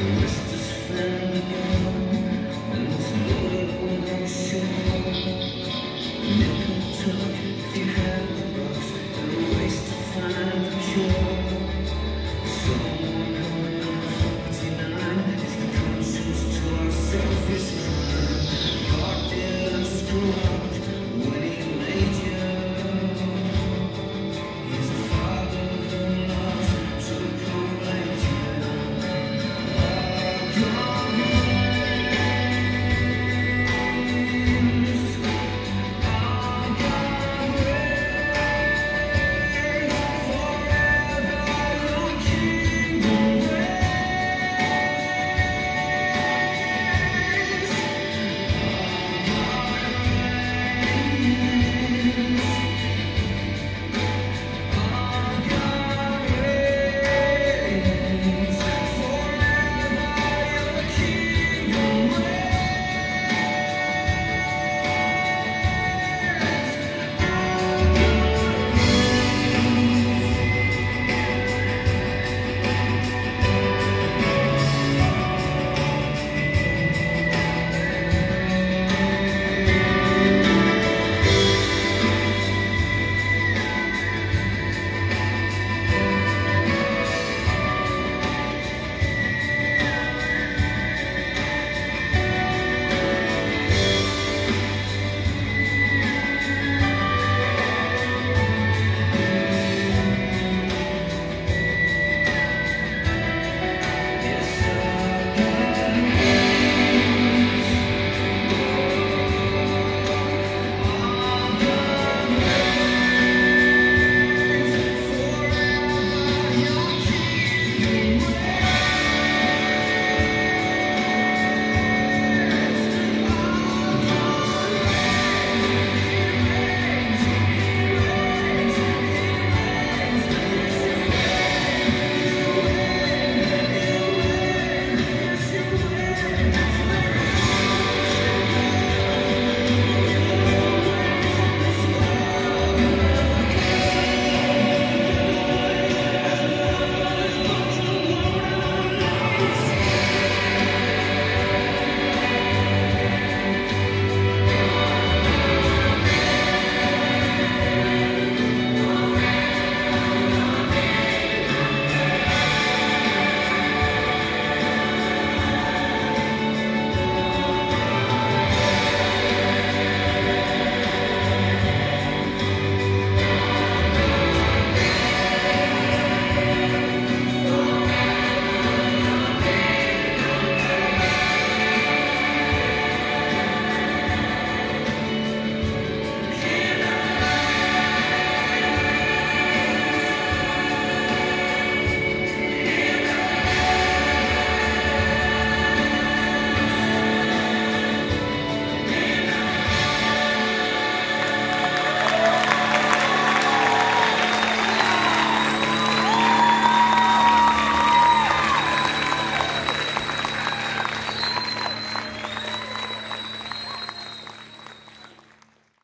Mr. Fennigan, and it's loaded.